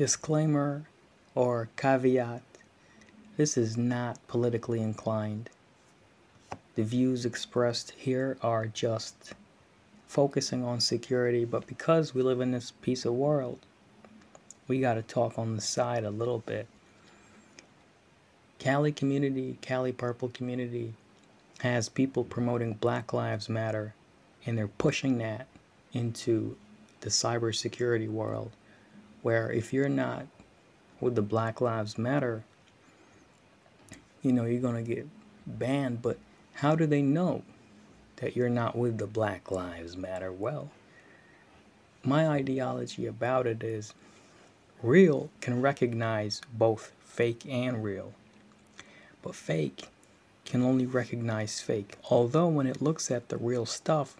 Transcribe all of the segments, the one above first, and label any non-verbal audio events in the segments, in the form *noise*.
Disclaimer or caveat this is not politically inclined. The views expressed here are just focusing on security, but because we live in this piece of world, we got to talk on the side a little bit. Kali community, Kali Purple community has people promoting Black Lives Matter, and they're pushing that into the cybersecurity world where if you're not with the Black Lives Matter, you know, you're going to get banned. But how do they know that you're not with the Black Lives Matter? Well, my ideology about it is real can recognize both fake and real. But fake can only recognize fake. Although when it looks at the real stuff,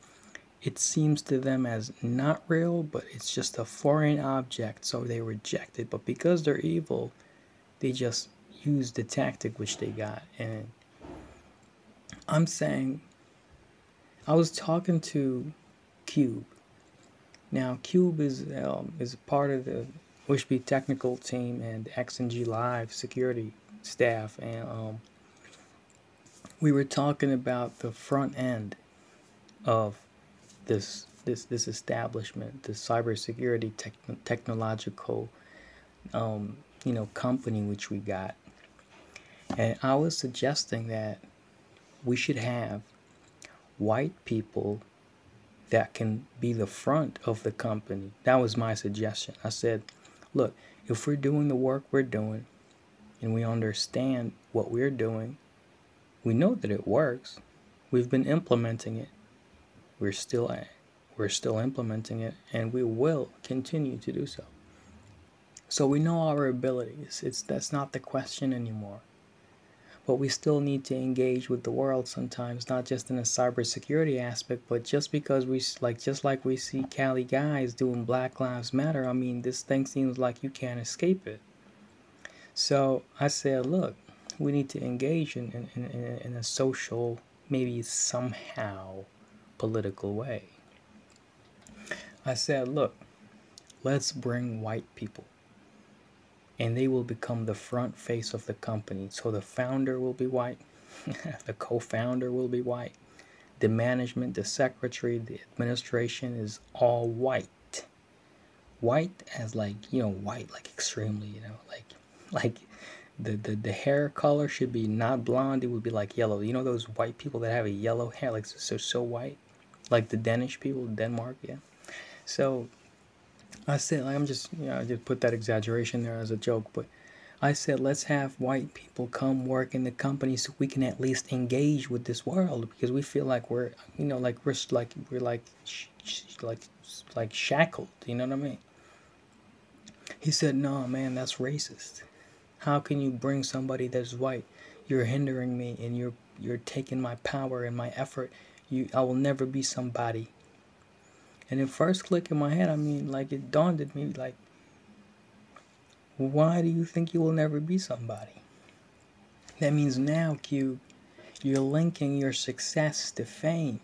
it seems to them as not real, but it's just a foreign object, so they reject it. But because they're evil, they just use the tactic which they got. And I'm saying, I was talking to Cube. Now, Cube is um, is part of the Ushby technical team and X and G Live security staff, and um, we were talking about the front end of this this this establishment, this cybersecurity tech, technological um, you know company which we got, and I was suggesting that we should have white people that can be the front of the company. That was my suggestion. I said, look, if we're doing the work we're doing and we understand what we're doing, we know that it works. We've been implementing it we're still uh, we're still implementing it and we will continue to do so. So we know our abilities. It's that's not the question anymore. But we still need to engage with the world sometimes not just in a cybersecurity aspect but just because we like just like we see Kali guys doing black lives matter i mean this thing seems like you can't escape it. So i said look we need to engage in, in, in, in a social maybe somehow political way. I said, look, let's bring white people. And they will become the front face of the company. So the founder will be white, *laughs* the co founder will be white, the management, the secretary, the administration is all white. White as like, you know, white, like extremely, you know, like, *laughs* like the, the, the hair color should be not blonde, it would be like yellow. You know those white people that have a yellow hair, like so so white? Like the Danish people, Denmark, yeah. So I said, like, I'm just, you know, I just put that exaggeration there as a joke, but I said, let's have white people come work in the company so we can at least engage with this world because we feel like we're, you know, like we're like we're like like like shackled. You know what I mean? He said, "No, man, that's racist. How can you bring somebody that's white? You're hindering me, and you're you're taking my power and my effort, you I will never be somebody. And the first click in my head, I mean, like it dawned at me, like, why do you think you will never be somebody? That means now, Q, you're linking your success to fame.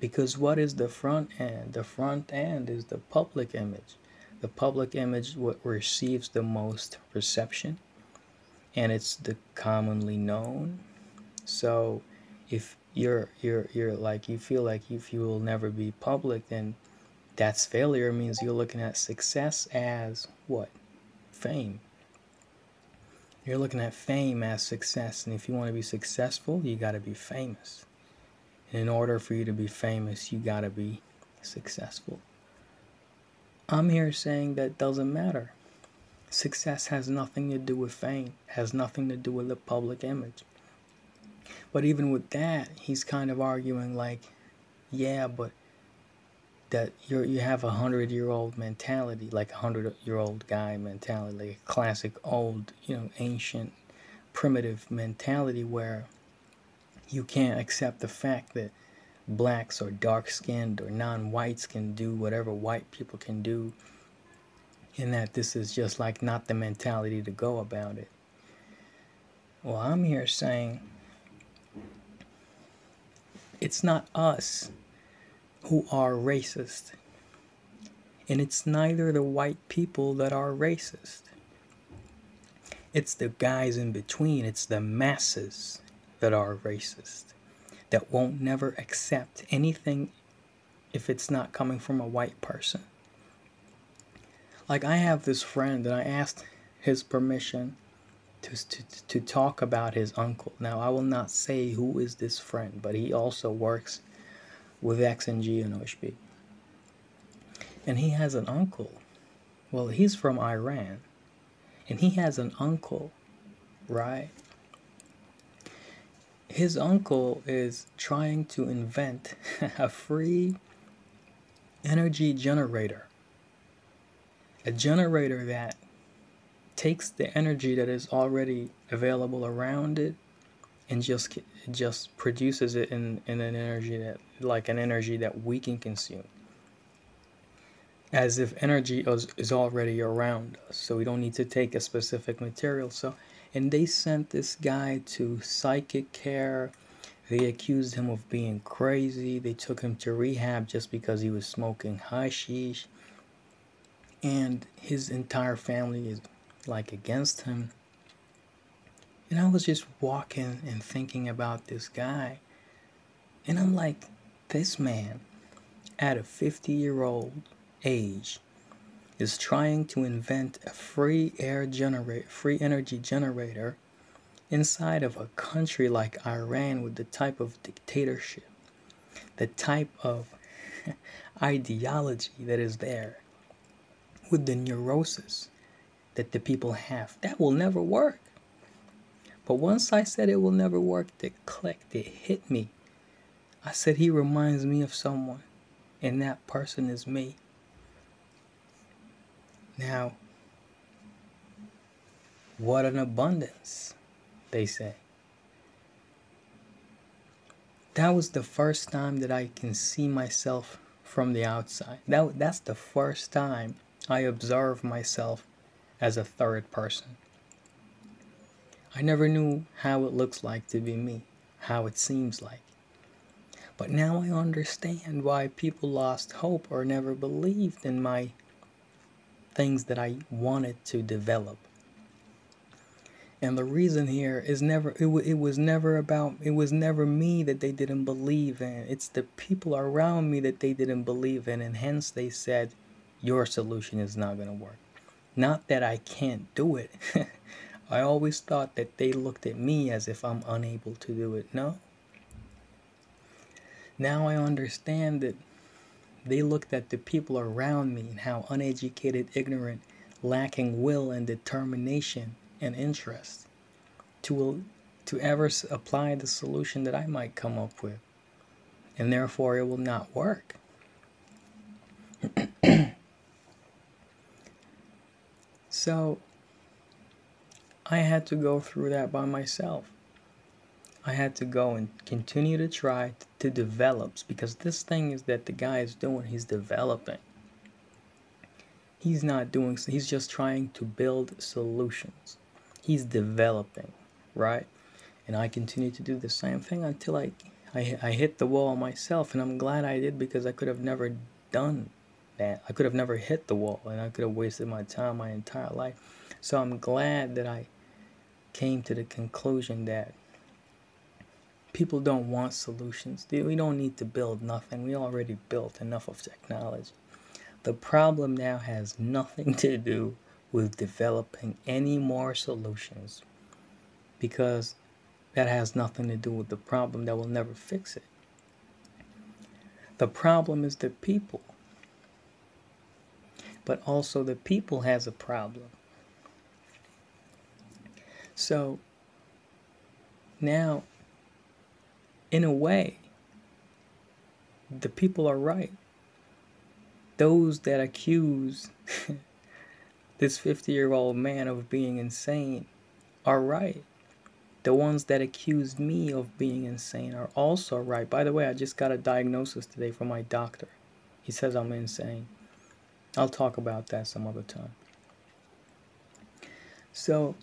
Because what is the front end? The front end is the public image. The public image what receives the most reception and it's the commonly known. So if you're you're you're like you feel like if you will never be public then that's failure means you're looking at success as what? Fame. You're looking at fame as success and if you want to be successful you got to be famous. And in order for you to be famous you got to be successful. I'm here saying that doesn't matter. Success has nothing to do with fame has nothing to do with the public image but even with that, he's kind of arguing like, yeah, but that you you have a hundred year old mentality, like a hundred year old guy mentality, like a classic old, you know, ancient, primitive mentality where you can't accept the fact that blacks or dark skinned or non whites can do whatever white people can do, and that this is just like not the mentality to go about it. Well, I'm here saying it's not us who are racist. And it's neither the white people that are racist. It's the guys in between, it's the masses that are racist, that won't never accept anything if it's not coming from a white person. Like, I have this friend, and I asked his permission to, to, to talk about his uncle. Now, I will not say who is this friend, but he also works with X and Ushby. And he has an uncle. Well, he's from Iran. And he has an uncle, right? His uncle is trying to invent *laughs* a free energy generator. A generator that takes the energy that is already available around it and just just produces it in, in an energy that like an energy that we can consume. As if energy is, is already around us so we don't need to take a specific material. So and they sent this guy to psychic care. They accused him of being crazy. They took him to rehab just because he was smoking hashish. And his entire family is like against him. And i was just walking and thinking about this guy. And i'm like this man at a 50 year old age is trying to invent a free air generate free energy generator inside of a country like Iran with the type of dictatorship the type of *laughs* ideology that is there with the neurosis that the people have that will never work but once I said it will never work it clicked it hit me I said he reminds me of someone and that person is me now, what an abundance, they say. That was the first time that I can see myself from the outside. That, that's the first time I observe myself as a third person. I never knew how it looks like to be me, how it seems like. But now I understand why people lost hope or never believed in my things that I wanted to develop. And the reason here is never, it, it was never about, it was never me that they didn't believe in. It's the people around me that they didn't believe in. And hence they said, your solution is not going to work. Not that I can't do it. *laughs* I always thought that they looked at me as if I'm unable to do it. No. Now I understand that they looked at the people around me and how uneducated, ignorant, lacking will and determination and interest to, to ever apply the solution that I might come up with. And therefore, it will not work. *clears throat* so, I had to go through that by myself. I had to go and continue to try to develop because this thing is that the guy is doing, he's developing. He's not doing, he's just trying to build solutions. He's developing, right? And I continue to do the same thing until I, I, I hit the wall myself. And I'm glad I did because I could have never done that. I could have never hit the wall and I could have wasted my time my entire life. So I'm glad that I came to the conclusion that people don't want solutions. We don't need to build nothing. We already built enough of technology. The problem now has nothing to do with developing any more solutions because that has nothing to do with the problem that will never fix it. The problem is the people. But also the people has a problem. So now in a way, the people are right. Those that accuse *laughs* this 50 year old man of being insane are right. The ones that accuse me of being insane are also right. By the way, I just got a diagnosis today from my doctor. He says I'm insane. I'll talk about that some other time. So,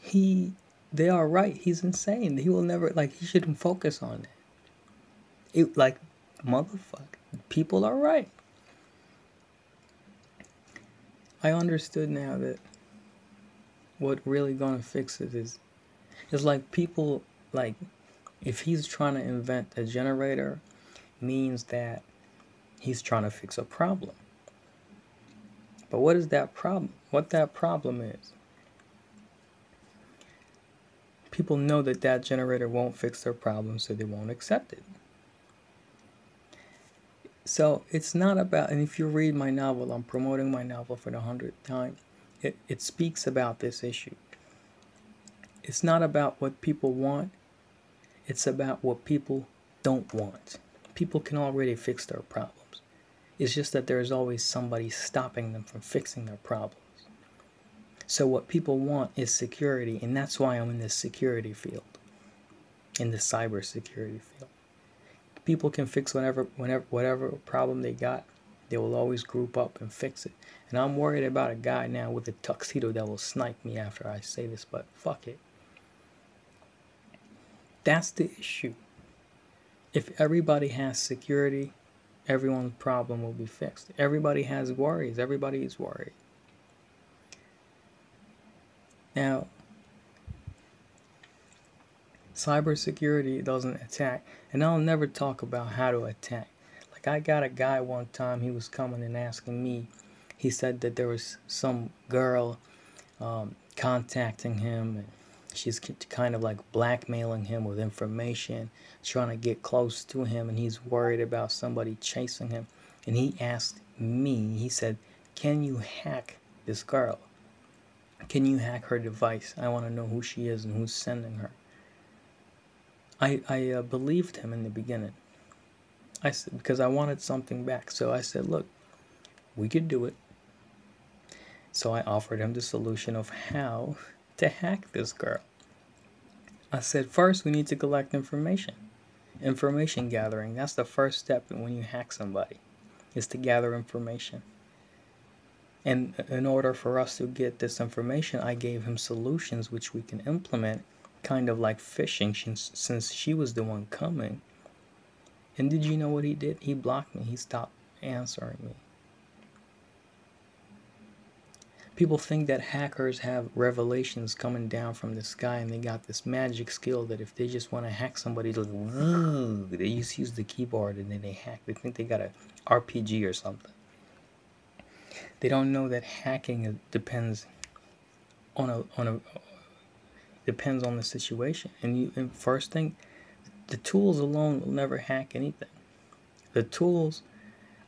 he they are right. He's insane. He will never like he shouldn't focus on it. It like motherfucker. people are right. I understood now that what really gonna fix it is it's like people like if he's trying to invent a generator means that he's trying to fix a problem. But what is that problem? What that problem is? People know that that generator won't fix their problem, so they won't accept it. So it's not about, and if you read my novel, I'm promoting my novel for the hundredth time, it, it speaks about this issue. It's not about what people want, it's about what people don't want. People can already fix their problems. It's just that there's always somebody stopping them from fixing their problems. So what people want is security, and that's why I'm in this security field, in the cybersecurity field. People can fix whatever, whenever, whatever problem they got. They will always group up and fix it. And I'm worried about a guy now with a tuxedo that will snipe me after I say this, but fuck it. That's the issue. If everybody has security, everyone's problem will be fixed. Everybody has worries. Everybody is worried. Now, cybersecurity doesn't attack, and I'll never talk about how to attack. Like I got a guy one time, he was coming and asking me. He said that there was some girl um, contacting him, she's kind of like blackmailing him with information, trying to get close to him, and he's worried about somebody chasing him. And he asked me, he said, Can you hack this girl? Can you hack her device? I want to know who she is and who's sending her. I, I uh, believed him in the beginning. I said, because I wanted something back. So I said, look, we could do it. So I offered him the solution of how to hack this girl. I said, first, we need to collect information. Information gathering. That's the first step when you hack somebody, is to gather information. And in order for us to get this information, I gave him solutions which we can implement, kind of like phishing, since, since she was the one coming. And did you know what he did? He blocked me. He stopped answering me. People think that hackers have revelations coming down from the sky and they got this magic skill that if they just want to hack somebody, they just use the keyboard and then they hack. They think they got a RPG or something. They don't know that hacking depends on a on a depends on the situation. And you and first thing, the tools alone will never hack anything. The tools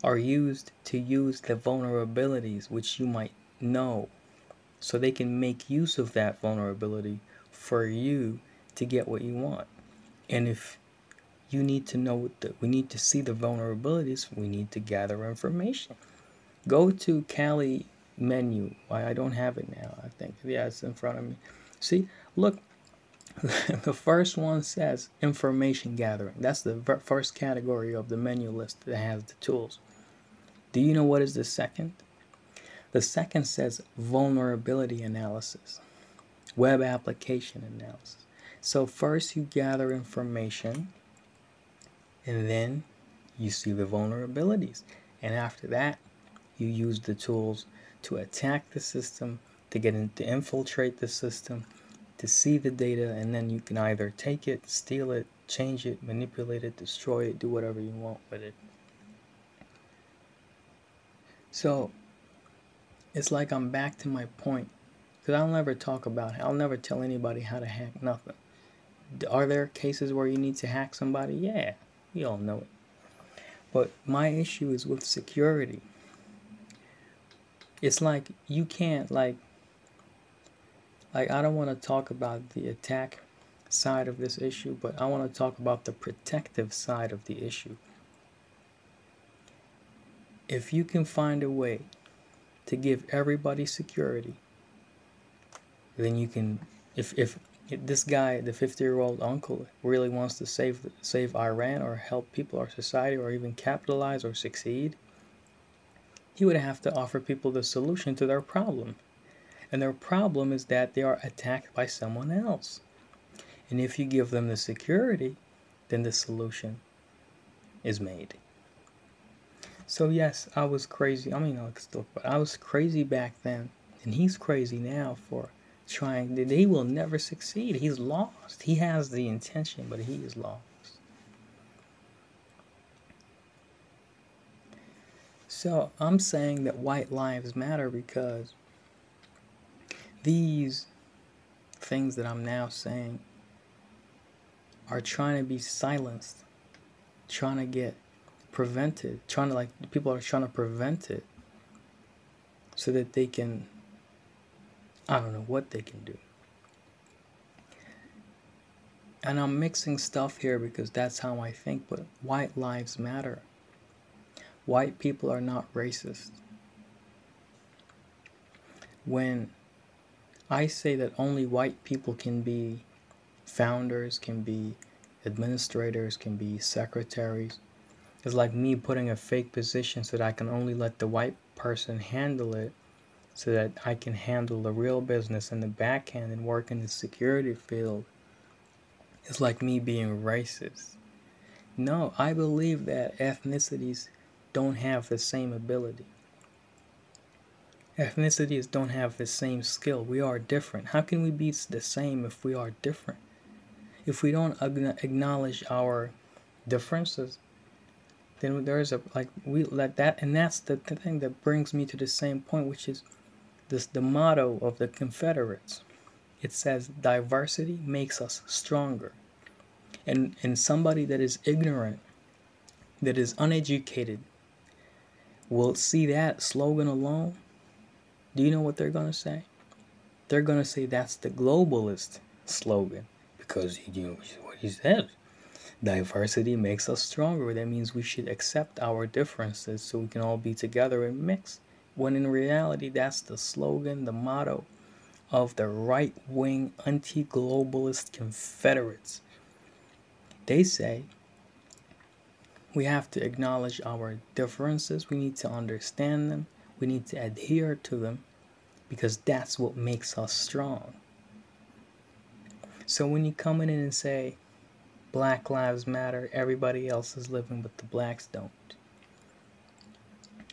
are used to use the vulnerabilities which you might know so they can make use of that vulnerability for you to get what you want. And if you need to know the, we need to see the vulnerabilities, we need to gather information. Go to Kali menu. Why I don't have it now, I think. Yeah, it's in front of me. See, look, *laughs* the first one says information gathering. That's the first category of the menu list that has the tools. Do you know what is the second? The second says vulnerability analysis, web application analysis. So first you gather information and then you see the vulnerabilities. And after that, you use the tools to attack the system, to get in, to infiltrate the system, to see the data, and then you can either take it, steal it, change it, manipulate it, destroy it, do whatever you want with it. So it's like I'm back to my point. Because I'll never talk about it. I'll never tell anybody how to hack nothing. Are there cases where you need to hack somebody? Yeah, we all know it. But my issue is with security. It's like you can't like like I don't want to talk about the attack side of this issue, but I want to talk about the protective side of the issue. If you can find a way to give everybody security, then you can, if, if this guy, the 50 year old uncle, really wants to save, save Iran or help people or society or even capitalize or succeed, he would have to offer people the solution to their problem. And their problem is that they are attacked by someone else. And if you give them the security, then the solution is made. So yes, I was crazy. I mean, I still, but I was crazy back then, and he's crazy now for trying. He will never succeed. He's lost. He has the intention, but he is lost. So I'm saying that white lives matter because these things that I'm now saying are trying to be silenced, trying to get prevented, trying to like people are trying to prevent it so that they can I don't know what they can do. And I'm mixing stuff here because that's how I think, but white lives matter. White people are not racist. When I say that only white people can be founders, can be administrators, can be secretaries, it's like me putting a fake position so that I can only let the white person handle it so that I can handle the real business in the back end and work in the security field. It's like me being racist. No, I believe that ethnicities don't have the same ability. Ethnicities don't have the same skill. We are different. How can we be the same if we are different? If we don't acknowledge our differences, then there is a like we let that and that's the, the thing that brings me to the same point which is this the motto of the confederates. It says diversity makes us stronger. And and somebody that is ignorant that is uneducated will see that slogan alone. Do you know what they're going to say? They're going to say that's the globalist slogan because you know what he says Diversity makes us stronger. That means we should accept our differences so we can all be together and mix. When in reality, that's the slogan, the motto of the right wing anti globalist Confederates. They say we have to acknowledge our differences, we need to understand them, we need to adhere to them because that's what makes us strong. So when you come in and say, Black Lives Matter, everybody else is living, but the blacks don't.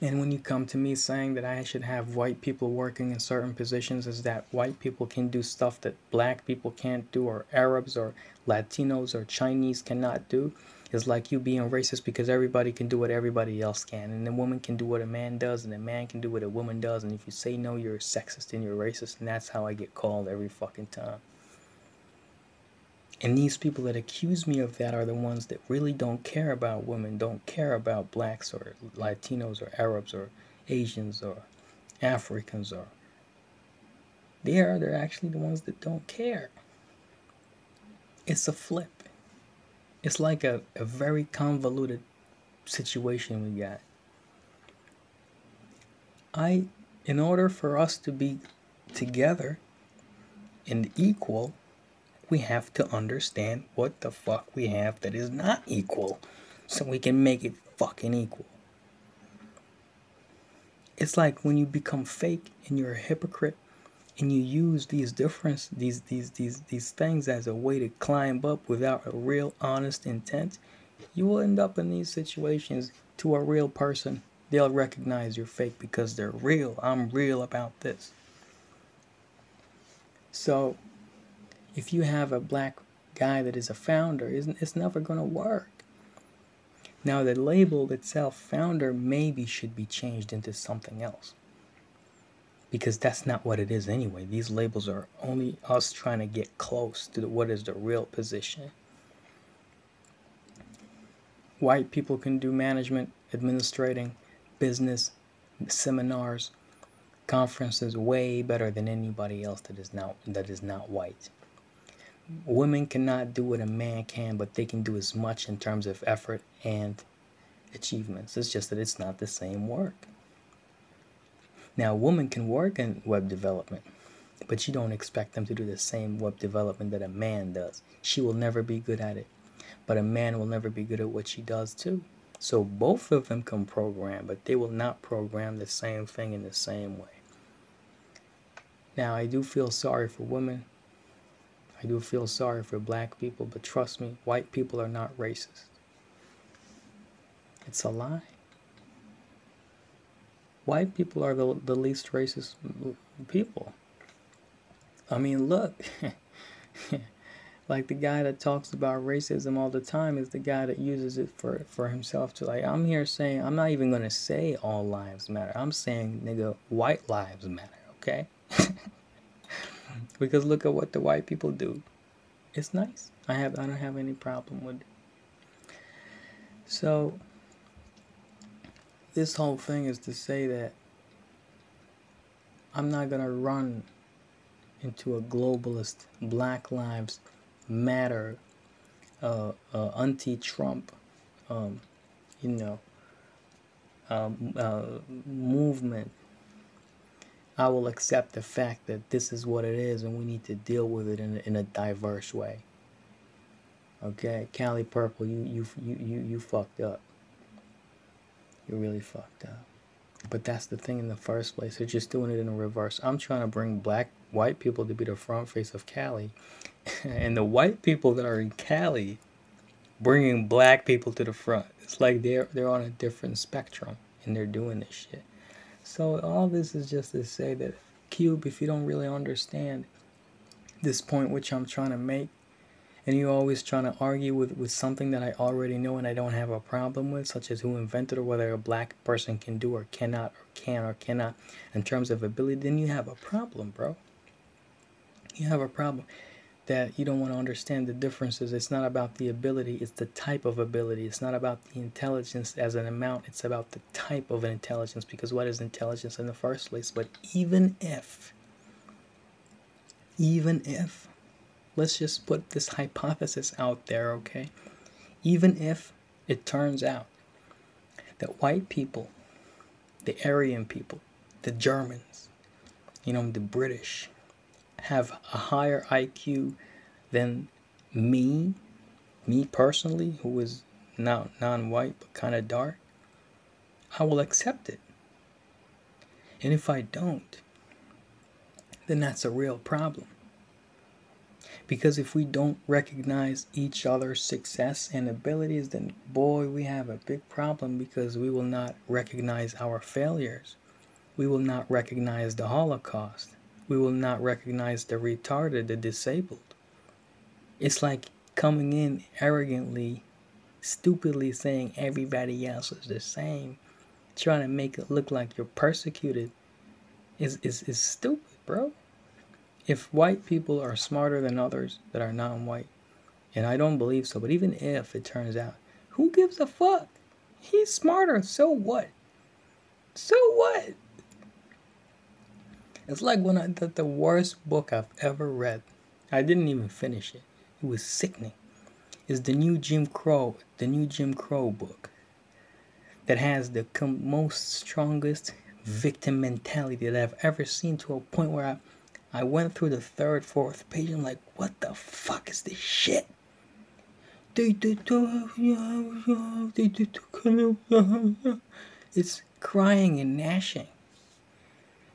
And when you come to me saying that I should have white people working in certain positions, is that white people can do stuff that black people can't do, or Arabs, or Latinos, or Chinese cannot do, is like you being racist because everybody can do what everybody else can. And a woman can do what a man does, and a man can do what a woman does. And if you say no, you're sexist and you're racist, and that's how I get called every fucking time. And these people that accuse me of that are the ones that really don't care about women, don't care about blacks or Latinos or Arabs or Asians or Africans or they are they're actually the ones that don't care. It's a flip. It's like a, a very convoluted situation we got. I in order for us to be together and equal we have to understand what the fuck we have that is not equal so we can make it fucking equal. It's like when you become fake and you're a hypocrite and you use these difference these these these these things as a way to climb up without a real honest intent, you will end up in these situations to a real person. They'll recognize you're fake because they're real. I'm real about this. So if you have a black guy that is a founder, isn't it's never going to work. Now, the label itself, founder, maybe should be changed into something else. Because that's not what it is anyway. These labels are only us trying to get close to what is the real position. White people can do management, administrating, business, seminars, conferences way better than anybody else that is not that is not white women cannot do what a man can, but they can do as much in terms of effort and achievements. It's just that it's not the same work. Now, a woman can work in web development, but you don't expect them to do the same web development that a man does. She will never be good at it, but a man will never be good at what she does too. So both of them can program, but they will not program the same thing in the same way. Now, I do feel sorry for women I do feel sorry for black people, but trust me, white people are not racist. It's a lie. white people are the, the least racist people. I mean, look, *laughs* like the guy that talks about racism all the time is the guy that uses it for, for himself to like, I'm here saying, I'm not even going to say all lives matter. I'm saying, nigga, white lives matter, okay? *laughs* because look at what the white people do. It's nice. I have I don't have any problem with it. So this whole thing is to say that I'm not gonna run into a globalist Black Lives Matter uh, uh, anti-Trump um, you know um, uh, movement I will accept the fact that this is what it is and we need to deal with it in a, in a diverse way. Okay, Kali Purple, you, you, you, you, you fucked up. You really fucked up. But that's the thing in the first place. They're just doing it in reverse. I'm trying to bring black, white people to be the front face of Kali. *laughs* and the white people that are in Kali bringing black people to the front. It's like they're, they're on a different spectrum and they're doing this shit. So all this is just to say that Cube, if you don't really understand this point which I'm trying to make, and you're always trying to argue with, with something that I already know and I don't have a problem with, such as who invented or whether a black person can do or cannot or can or cannot in terms of ability, then you have a problem, bro. You have a problem that you don't want to understand the differences. It's not about the ability, it's the type of ability. It's not about the intelligence as an amount, it's about the type of an intelligence. Because what is intelligence in the first place? But even if, even if, let's just put this hypothesis out there, okay? Even if it turns out that white people, the Aryan people, the Germans, you know, the British, have a higher IQ than me, me personally, who is not non-white but kind of dark, I will accept it. And if I don't, then that's a real problem. Because if we don't recognize each other's success and abilities, then boy, we have a big problem because we will not recognize our failures. We will not recognize the Holocaust we will not recognize the retarded, the disabled. It's like coming in arrogantly, stupidly saying everybody else is the same, trying to make it look like you're persecuted is, is, is stupid, bro. If white people are smarter than others that are non white, and I don't believe so, but even if it turns out, who gives a fuck? He's smarter, so what? So what? It's like one of did the worst book I've ever read. I didn't even finish it. It was sickening. It's the new Jim Crow, the new Jim Crow book that has the most strongest victim mentality that I've ever seen to a point where I, I went through the third, fourth page and like, what the fuck is this shit? It's crying and gnashing.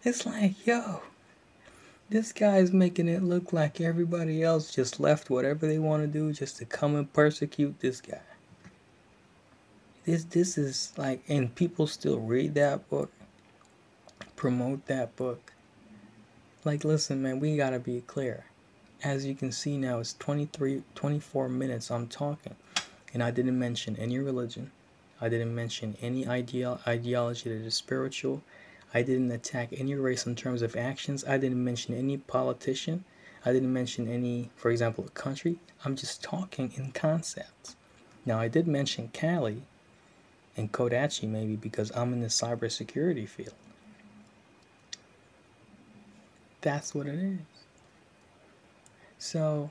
It's like, yo, this guy's making it look like everybody else just left whatever they want to do just to come and persecute this guy. This this is like and people still read that book, promote that book. Like listen man, we got to be clear. As you can see now it's 23 24 minutes I'm talking and I didn't mention any religion. I didn't mention any ideal ideology that is spiritual. I didn't attack any race in terms of actions. I didn't mention any politician. I didn't mention any, for example, a country. I'm just talking in concepts. Now, I did mention Kali and Kodachi maybe because I'm in the cybersecurity field. That's what it is. So,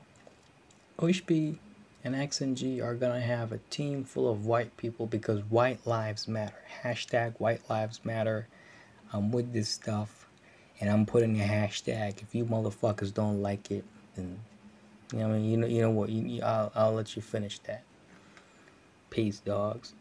Ushby and XNG are going to have a team full of white people because white lives matter. Hashtag white lives matter. I'm with this stuff and I'm putting a hashtag. If you motherfuckers don't like it, then you know, I mean, you know, you know what? You, I'll, I'll let you finish that. Peace, dogs.